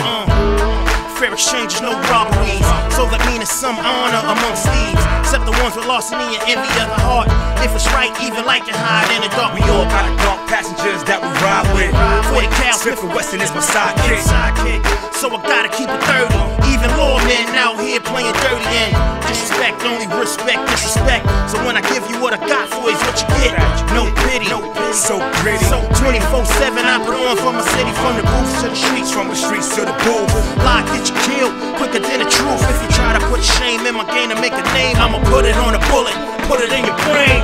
Uh, fair exchange is no robberies, so that means some honor amongst thieves, except the ones with lost and envy of the heart. If it's right, even like can hide in the dark. We all got a dark passengers that we ride with. Quick cow, Smith and Wesson is my sidekick. So I got only respect, disrespect. So when I give you what I got for is what you get. No pity. So pretty. So 24-7 I put on for my city from the booth to the streets. From the streets to the booth. Lie get you killed quicker than the truth. If you try to put shame in my game to make a name, I'ma put it on a bullet, put it in your brain,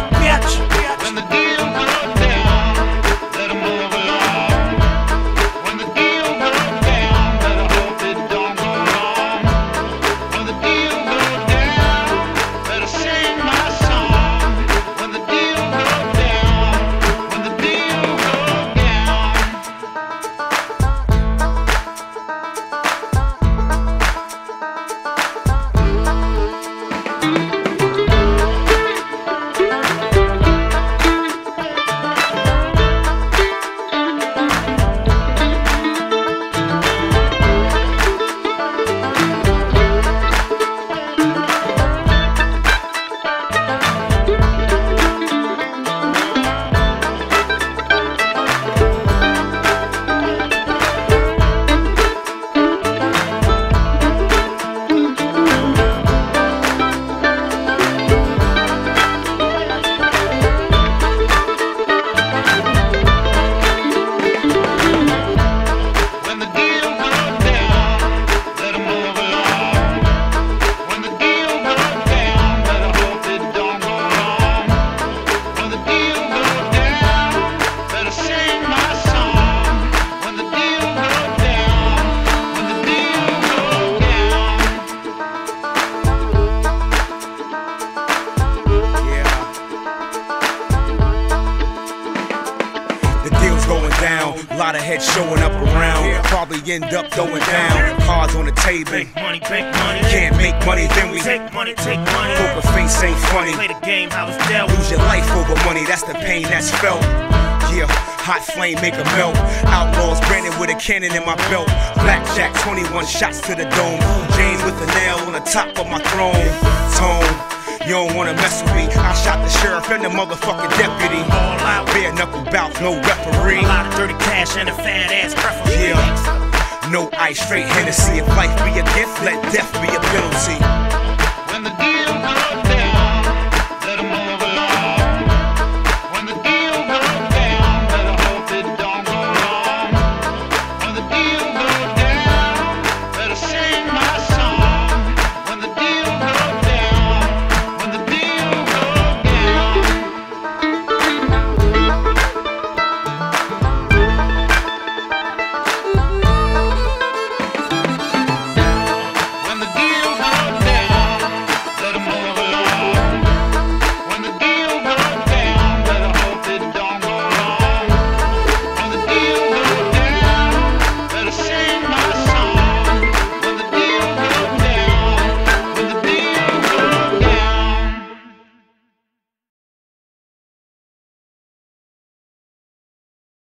down. A lot of heads showing up around. Probably end up throwing down. Cards on the table. Make money, make money. Can't make money, then we Take money, take money. poker face ain't funny. Play the game how it's dealt. Lose your life over money, that's the pain that's felt. Yeah, hot flame make a melt. Outlaws branded with a cannon in my belt. Blackjack, 21 shots to the dome. James with the nail on the top of my throne. Tone, you don't wanna mess with me. I shot the sheriff and the motherfucking deputy. All out. Bare knuckle bout, no referee. A lot of dirty cash and a fat ass preference. Yeah. No ice, straight Hennessy. If life be a gift, let death be a penalty.